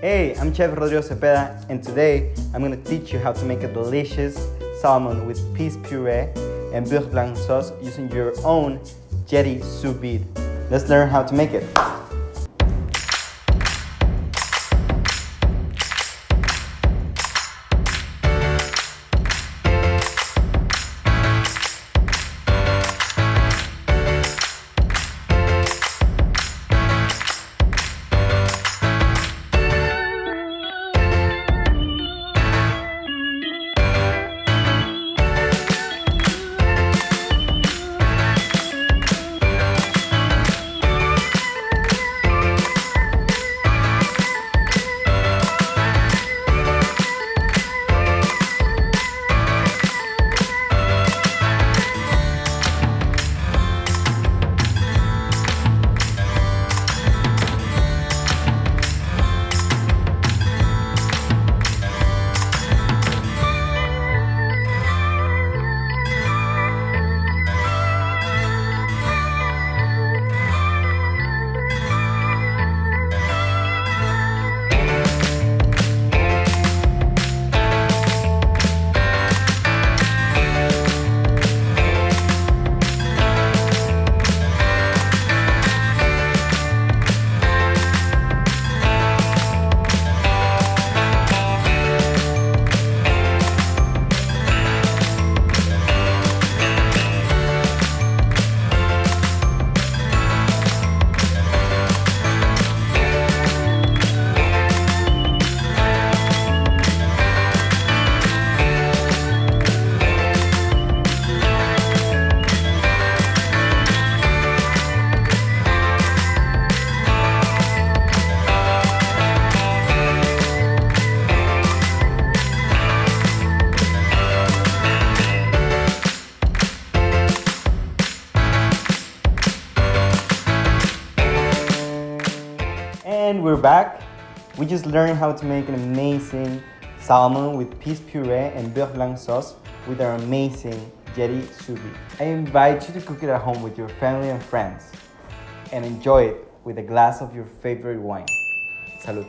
Hey, I'm Chef Rodrigo Cepeda, and today I'm gonna teach you how to make a delicious salmon with peas puree and beurre blanc sauce using your own Yedi sous vide. Let's learn how to make it. And we're back. We just learned how to make an amazing salmon with peas puree and beurre blanc sauce with our amazing Yedi sous. I invite you to cook it at home with your family and friends and enjoy it with a glass of your favorite wine. Salud.